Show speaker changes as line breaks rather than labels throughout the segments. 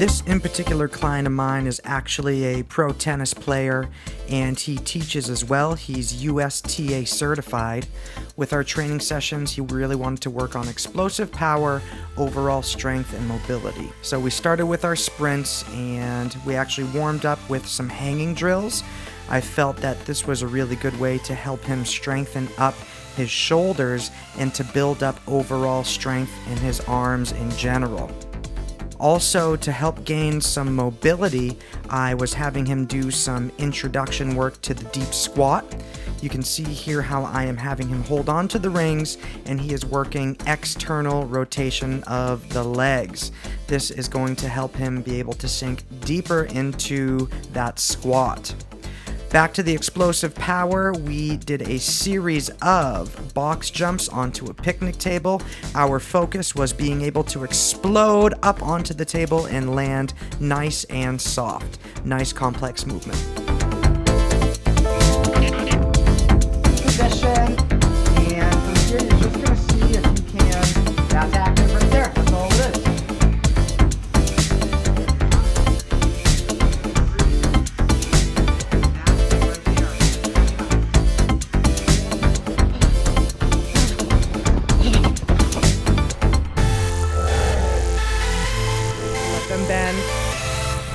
This in particular client of mine is actually a pro tennis player and he teaches as well. He's USTA certified. With our training sessions, he really wanted to work on explosive power, overall strength, and mobility. So we started with our sprints and we actually warmed up with some hanging drills. I felt that this was a really good way to help him strengthen up his shoulders and to build up overall strength in his arms in general. Also, to help gain some mobility, I was having him do some introduction work to the deep squat. You can see here how I am having him hold on to the rings and he is working external rotation of the legs. This is going to help him be able to sink deeper into that squat. Back to the explosive power, we did a series of box jumps onto a picnic table. Our focus was being able to explode up onto the table and land nice and soft. Nice complex movement.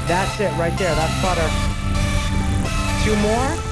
That's it right there. That's butter. Two more.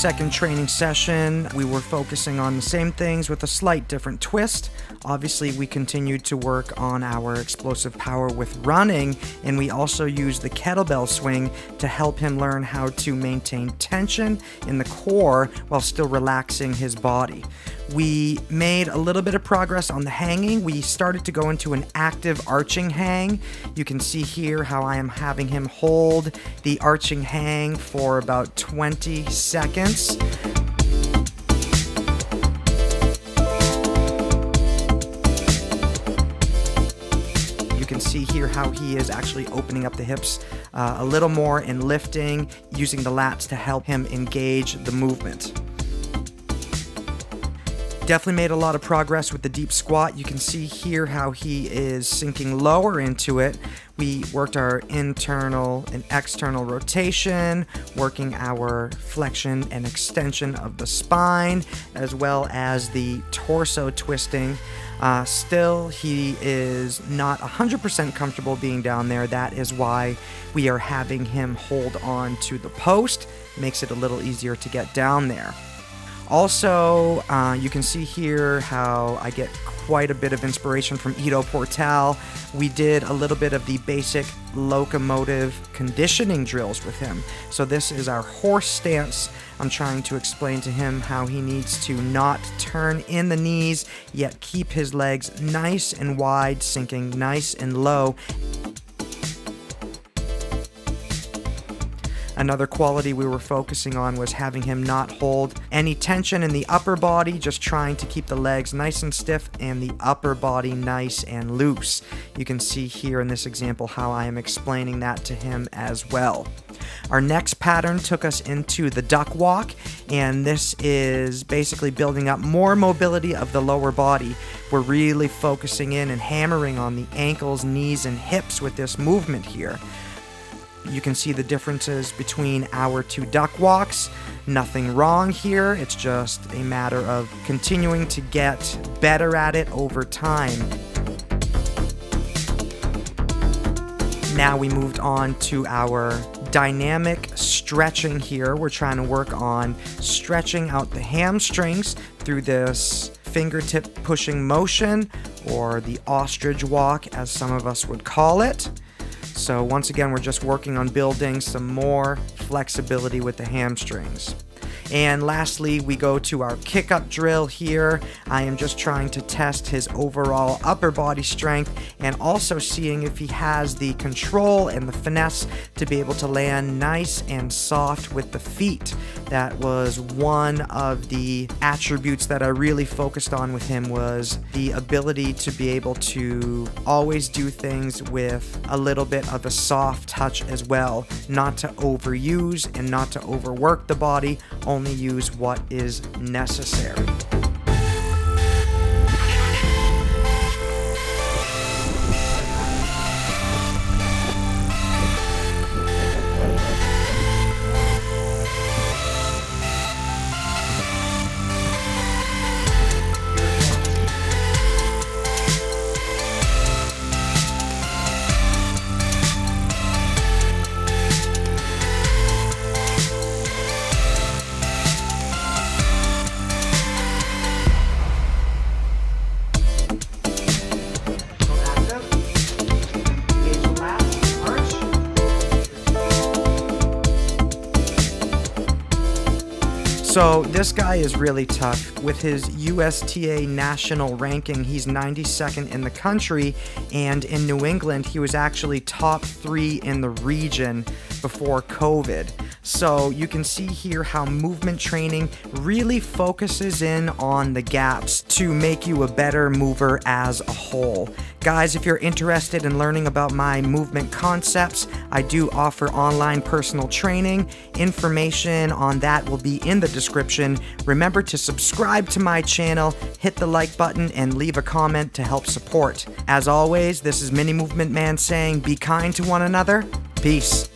Second training session, we were focusing on the same things with a slight different twist. Obviously, we continued to work on our explosive power with running, and we also used the kettlebell swing to help him learn how to maintain tension in the core while still relaxing his body. We made a little bit of progress on the hanging. We started to go into an active arching hang. You can see here how I am having him hold the arching hang for about 20 seconds. You can see here how he is actually opening up the hips uh, a little more and lifting, using the lats to help him engage the movement. Definitely made a lot of progress with the deep squat. You can see here how he is sinking lower into it. We worked our internal and external rotation, working our flexion and extension of the spine, as well as the torso twisting. Uh, still, he is not 100% comfortable being down there. That is why we are having him hold on to the post. Makes it a little easier to get down there. Also, uh, you can see here how I get quite a bit of inspiration from Ido Portal. We did a little bit of the basic locomotive conditioning drills with him. So this is our horse stance. I'm trying to explain to him how he needs to not turn in the knees, yet keep his legs nice and wide, sinking nice and low, Another quality we were focusing on was having him not hold any tension in the upper body, just trying to keep the legs nice and stiff and the upper body nice and loose. You can see here in this example how I am explaining that to him as well. Our next pattern took us into the duck walk, and this is basically building up more mobility of the lower body. We're really focusing in and hammering on the ankles, knees, and hips with this movement here. You can see the differences between our two duck walks. Nothing wrong here, it's just a matter of continuing to get better at it over time. Now we moved on to our dynamic stretching here. We're trying to work on stretching out the hamstrings through this fingertip pushing motion or the ostrich walk, as some of us would call it. So once again, we're just working on building some more flexibility with the hamstrings. And lastly, we go to our kick up drill here. I am just trying to test his overall upper body strength and also seeing if he has the control and the finesse to be able to land nice and soft with the feet. That was one of the attributes that I really focused on with him was the ability to be able to always do things with a little bit of a soft touch as well, not to overuse and not to overwork the body, only use what is necessary. So this guy is really tough. With his USTA national ranking, he's 92nd in the country, and in New England, he was actually top three in the region before COVID. So you can see here how movement training really focuses in on the gaps to make you a better mover as a whole. Guys, if you're interested in learning about my movement concepts, I do offer online personal training. Information on that will be in the description. Remember to subscribe to my channel, hit the like button, and leave a comment to help support. As always, this is Mini Movement Man saying be kind to one another. Peace.